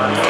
Bye.